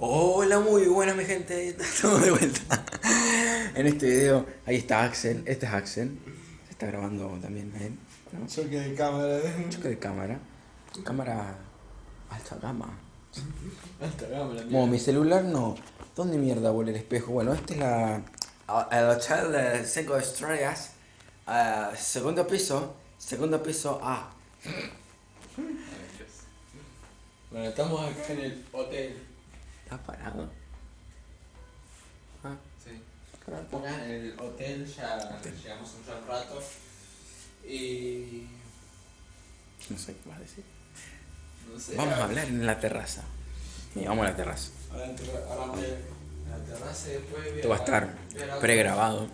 Hola, muy buenas mi gente, estamos de vuelta en este video. Ahí está Axel, este es Axel, se está grabando también él, ¿no? Choque de cámara. Choque de cámara, cámara alta gama. Alta cámara. Como mi celular no, ¿dónde mierda vuelve el espejo? Bueno, este es la, el hotel de 5 estrellas, ah, segundo piso, segundo piso A. Bueno, estamos acá en el hotel. ¿Está parado? Ah, Sí. Acá en el hotel ya llegamos un buen rato. Y. No sé qué vas a decir. No sé. Vamos a hablar en la terraza. Sí, vamos a la terraza. Ahora, a la terraza y después. Esto va a estar pregrabado.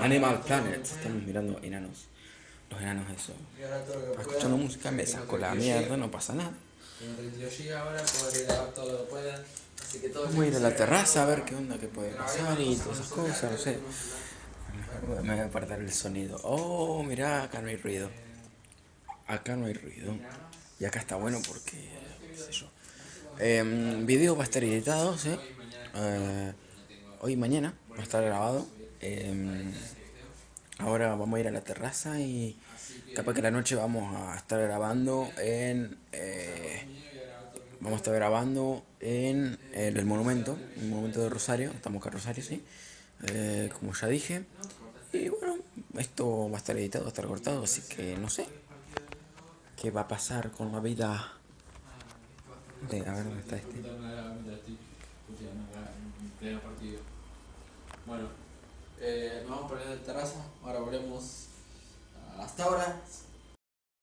Animal Planet. Estamos mirando enanos. Los enanos eso. voy que escuchando música, me saco la 32 mierda, no pasa nada. Tengo 32 gigas ahora, puedo grabar todo lo que pueda. Así que todo Vamos a ir a la terraza a ver qué onda, qué puede pasar y todas esas cosas, no sé. Me voy a apartar el sonido. Oh, mirá, acá no hay ruido. Acá no hay ruido. Y acá está bueno porque, qué sé yo. Em, video va a estar editado, ¿sí? Eh, hoy y mañana va a estar grabado. Em, ahora vamos a ir a la terraza y capaz que la noche vamos a estar grabando en... eh, vamos a estar grabando en el, el monumento, el monumento de Rosario, estamos acá en Rosario, sí, Eh, como ya dije. Y bueno, esto va a estar editado, va a estar cortado, así que no sé qué va a pasar con la vida de... A ver, ¿dónde está este? Bueno, eh, nos vamos a poner en terraza. Ahora volvemos hasta ahora.